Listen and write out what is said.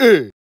Eh.